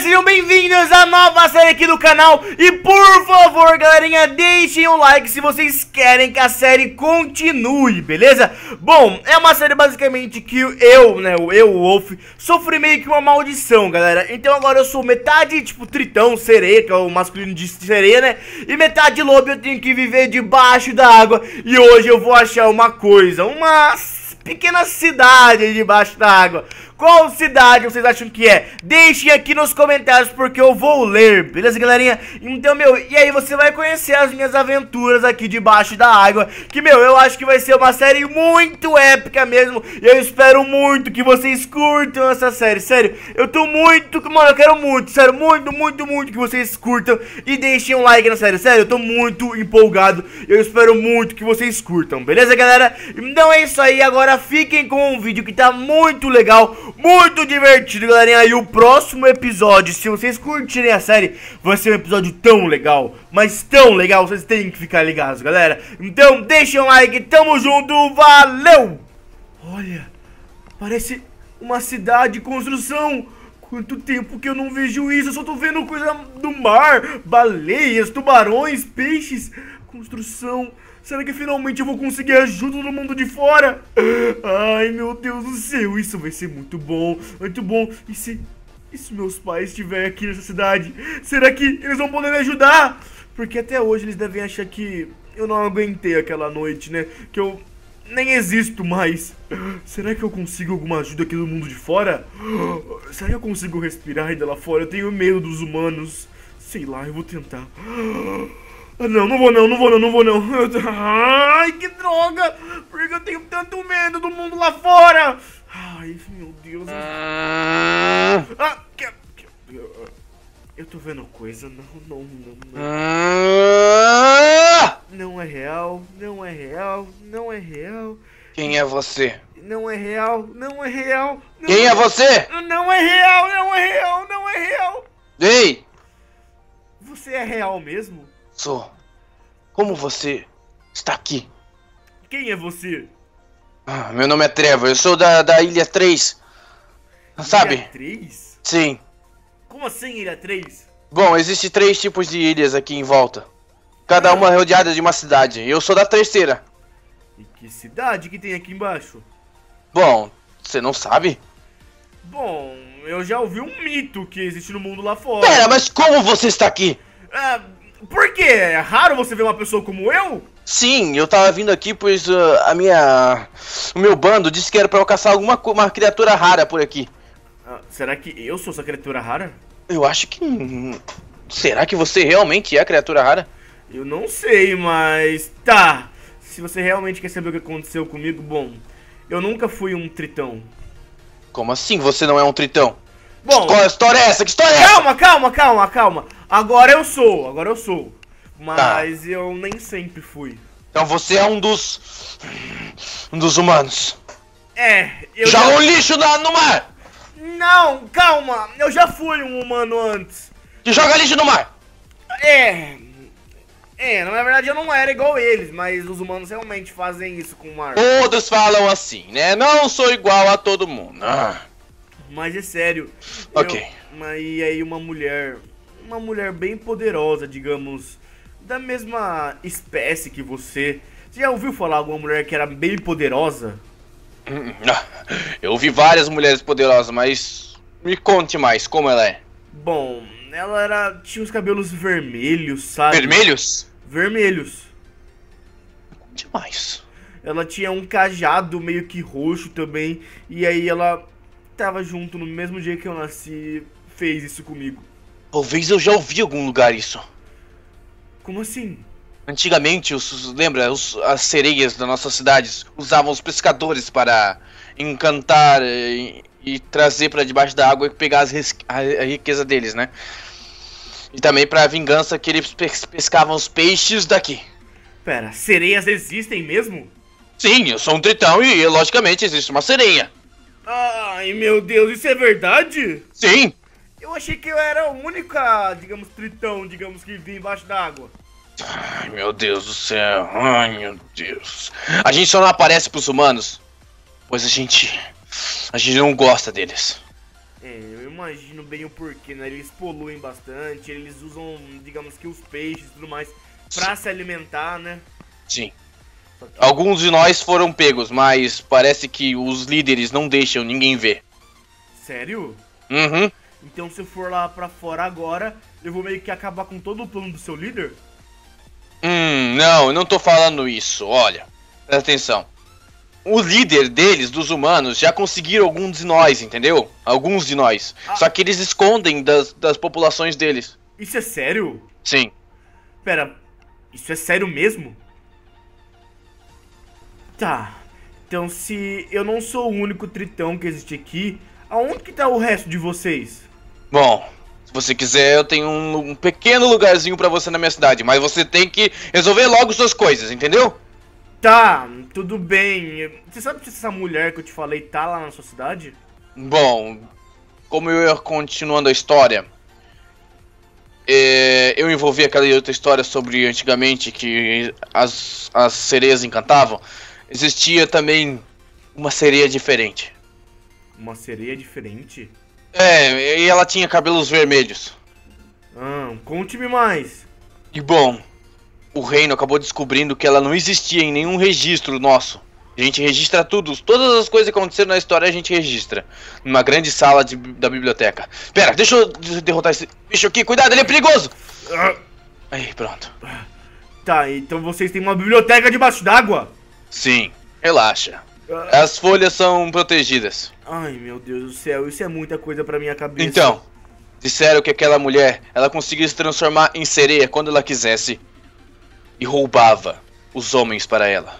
galera, sejam bem-vindos à nova série aqui do canal E por favor, galerinha, deixem o like se vocês querem que a série continue, beleza? Bom, é uma série basicamente que eu, né, eu, o Wolf, sofri meio que uma maldição, galera Então agora eu sou metade, tipo, tritão, sereia, que é o masculino de sereia, né? E metade lobo, eu tenho que viver debaixo da água E hoje eu vou achar uma coisa, uma pequena cidade debaixo da água qual cidade vocês acham que é? Deixem aqui nos comentários porque eu vou ler, beleza galerinha? Então, meu, e aí você vai conhecer as minhas aventuras aqui debaixo da água Que, meu, eu acho que vai ser uma série muito épica mesmo eu espero muito que vocês curtam essa série, sério Eu tô muito, mano, eu quero muito, sério, muito, muito, muito que vocês curtam E deixem um like na série, sério, eu tô muito empolgado Eu espero muito que vocês curtam, beleza galera? Então é isso aí, agora fiquem com o vídeo que tá muito legal muito divertido, galerinha. E o próximo episódio, se vocês curtirem a série, vai ser um episódio tão legal, mas tão legal, vocês têm que ficar ligados, galera. Então, deixem um like, tamo junto, valeu! Olha, parece uma cidade de construção. Quanto tempo que eu não vejo isso? Eu só tô vendo coisa do mar, baleias, tubarões, peixes, construção. Será que finalmente eu vou conseguir ajuda do mundo de fora? Ai, meu Deus do céu, isso vai ser muito bom, muito bom. E se, e se meus pais estiverem aqui nessa cidade? Será que eles vão poder me ajudar? Porque até hoje eles devem achar que eu não aguentei aquela noite, né? Que eu nem existo mais. Será que eu consigo alguma ajuda aqui do mundo de fora? Será que eu consigo respirar ainda lá fora? Eu tenho medo dos humanos. Sei lá, eu vou tentar. Ah, não, não vou não, não vou não, não vou não. Ai, que droga! Porque eu tenho tanto medo do mundo lá fora! Ai, meu Deus. Ah, que, que, eu tô vendo coisa, não, não, não, não. Não é real, não é real, não é real. Quem é você? Não é real, não é real. Não Quem é, é você? Não é real, não é real, não é real. Ei! Você é real mesmo? Sou. Como você está aqui? Quem é você? Ah, meu nome é Trevor, eu sou da, da Ilha 3. Ilha Sabe? Ilha 3? Sim. Como assim Ilha 3? Bom, existem três tipos de ilhas aqui em volta. Cada uma rodeada de uma cidade. Eu sou da terceira. E que cidade que tem aqui embaixo? Bom, você não sabe? Bom, eu já ouvi um mito que existe no mundo lá fora. Pera, mas como você está aqui? Ah, por quê? É raro você ver uma pessoa como eu? Sim, eu tava vindo aqui pois uh, a minha. O meu bando disse que era pra eu caçar alguma uma criatura rara por aqui. Ah, será que eu sou essa criatura rara? Eu acho que. Será que você realmente é a criatura rara? Eu não sei, mas. Tá. Se você realmente quer saber o que aconteceu comigo, bom. Eu nunca fui um tritão. Como assim você não é um tritão? Bom. Qual história é essa? Que história é calma, essa? Calma, calma, calma, calma. Agora eu sou, agora eu sou. Mas tá. eu nem sempre fui. Então você é um dos. um dos humanos. É, eu. Joga já... um lixo no mar! Não, calma, eu já fui um humano antes. Que joga lixo no mar! É. É, na verdade eu não era igual eles, mas os humanos realmente fazem isso com o mar. Todos falam assim, né? Não sou igual a todo mundo. Ah. Mas é sério. Ok. Eu, mas e aí uma mulher uma mulher bem poderosa, digamos, da mesma espécie que você. Você já ouviu falar alguma mulher que era bem poderosa? Hum, ah, eu ouvi várias mulheres poderosas, mas me conte mais, como ela é? Bom, ela era tinha os cabelos vermelhos, sabe? Vermelhos? Vermelhos. Demais. Ela tinha um cajado meio que roxo também, e aí ela tava junto no mesmo dia que eu nasci, fez isso comigo. Talvez eu já ouvi em algum lugar isso. Como assim? Antigamente, os, lembra, os, as sereias das nossas cidades usavam os pescadores para encantar e, e trazer para debaixo da água e pegar as, a, a, riqueza deles, né? E também para vingança que eles pescavam os peixes daqui. Pera, sereias existem mesmo? Sim, eu sou um tritão e logicamente existe uma sereia. Ai meu Deus, isso é verdade? Sim, eu achei que eu era a única, digamos, tritão, digamos, que vinha embaixo d'água. Ai, meu Deus do céu. Ai, meu Deus. A gente só não aparece pros humanos, pois a gente... A gente não gosta deles. É, eu imagino bem o porquê, né? Eles poluem bastante, eles usam, digamos que os peixes e tudo mais pra se alimentar, né? Sim. Alguns de nós foram pegos, mas parece que os líderes não deixam ninguém ver. Sério? Uhum. Então se eu for lá pra fora agora, eu vou meio que acabar com todo o plano do seu líder? Hum, não, eu não tô falando isso. Olha, presta atenção. O líder deles, dos humanos, já conseguiram alguns de nós, entendeu? Alguns de nós. Ah. Só que eles escondem das, das populações deles. Isso é sério? Sim. Pera, isso é sério mesmo? Tá. Então se eu não sou o único tritão que existe aqui, aonde que tá o resto de vocês? Bom, se você quiser, eu tenho um, um pequeno lugarzinho pra você na minha cidade, mas você tem que resolver logo suas coisas, entendeu? Tá, tudo bem. Você sabe se essa mulher que eu te falei tá lá na sua cidade? Bom, como eu ia continuando a história, é, eu envolvi aquela outra história sobre antigamente que as, as sereias encantavam. Existia também uma sereia diferente. Uma sereia diferente? É, e ela tinha cabelos vermelhos. Ah, conte-me mais. E bom, o reino acabou descobrindo que ela não existia em nenhum registro nosso. A gente registra tudo, todas as coisas que aconteceram na história a gente registra. Numa grande sala de- da biblioteca. Pera, deixa eu de- derrotar esse bicho aqui, cuidado, ele é perigoso! Ah, Aí, pronto. Tá, então vocês têm uma biblioteca debaixo d'água? Sim, relaxa. As folhas são protegidas. Ai, meu Deus do céu, isso é muita coisa pra minha cabeça. Então, disseram que aquela mulher, ela conseguia se transformar em sereia quando ela quisesse. E roubava os homens para ela.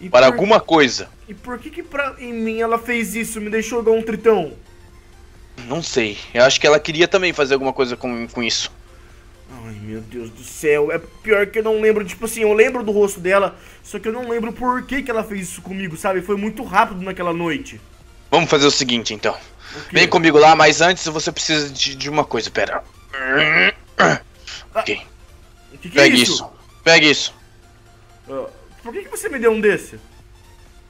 E Para por- alguma coisa. E por que que pra... em mim ela fez isso? Me deixou igual um tritão? Não sei. Eu acho que ela queria também fazer alguma coisa com, com isso. Meu Deus do céu. É pior que eu não lembro, tipo assim, eu lembro do rosto dela, só que eu não lembro por que que ela fez isso comigo, sabe? Foi muito rápido naquela noite. Vamos fazer o seguinte, então. O? Vem comigo lá, mas antes você precisa de, de uma coisa, pera. Ok, O que, que é pegue isso? isso. Pegue isso. Ah, por que, que você me deu um desse?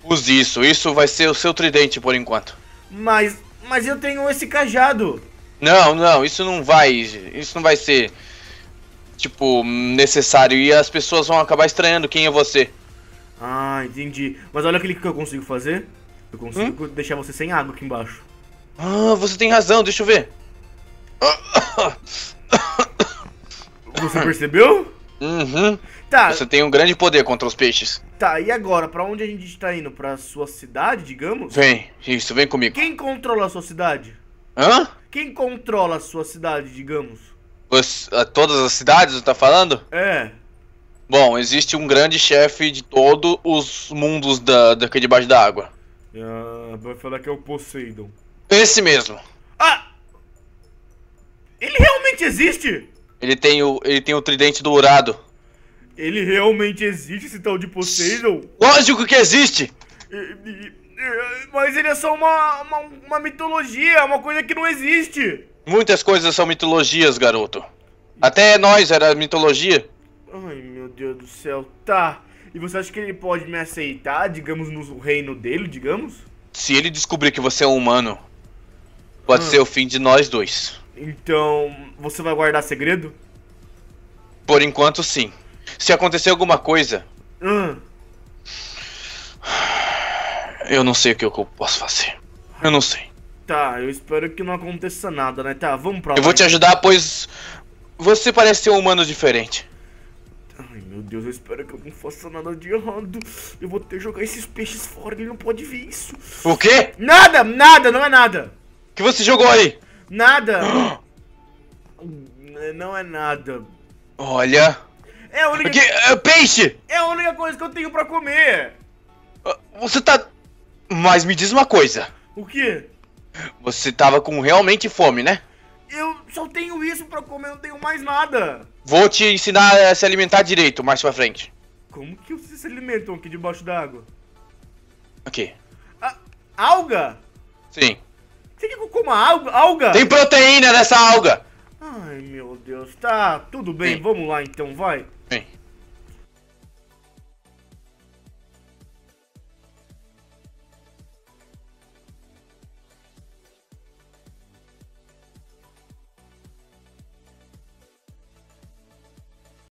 Use isso. Isso vai ser o seu tridente por enquanto. Mas. Mas eu tenho esse cajado. Não, não, isso não vai. Isso não vai ser. Tipo, necessário. E as pessoas vão acabar estranhando quem é você. Ah, entendi. Mas olha aquele que eu consigo fazer. Eu consigo deixar você sem água aqui embaixo. Ah, você tem razão, deixa eu ver. Você percebeu? Uhum. Tá, Você tem um grande poder contra os peixes. tá. E agora, pra onde a gente tá indo? Pra sua cidade, digamos? Vem, isso, vem comigo. Quem controla a sua cidade? Hã? Quem controla a sua cidade, digamos? Você- a todas as cidades, você tá falando? É. Bom, existe um grande chefe de todos os mundos da, daqui debaixo da água. Ah, vai falar que é o Poseidon. Esse mesmo. Ah! Ele realmente existe? Ele tem o, ele tem o tridente dourado. Ele realmente existe, esse tal de Poseidon? Lógico que existe! Mas ele é só uma, uma, uma mitologia, uma coisa que não existe. Muitas coisas são mitologias, garoto. Até nós era mitologia. Ai, meu Deus do céu. Tá. E você acha que ele pode me aceitar, digamos, no reino dele, digamos? Se ele descobrir que você é um humano, pode Ah. ser o fim de nós dois. Então, você vai guardar segredo? Por enquanto, sim. Se acontecer alguma coisa, Ah, eu não sei o que eu posso fazer. Eu não sei. Tá, eu espero que não aconteça nada, né? Tá, vamos pra lá. Eu vou te ajudar, pois você parece ser um humano diferente. Ai, meu Deus, eu espero que eu não faça nada de errado. Eu vou ter que jogar esses peixes fora, ele não pode ver isso. O quê? Nada, nada, não é nada. O que você jogou aí? Nada. não é nada. Olha. É a única, Aqui, é peixe! é a única coisa que eu tenho pra comer. Você tá. Mas me diz uma coisa. O quê? Você tava com realmente fome, né? Eu só tenho isso pra comer, não tenho mais nada. Vou te ensinar a se alimentar direito mais pra frente. Como que vocês se alimentam aqui debaixo d'água? Aqui. Ah, alga? Sim. Você quer que eu coma alga? Alga? Tem proteína nessa alga! Ai, meu Deus. Tá, tudo bem, Sim. vamos lá então, vai.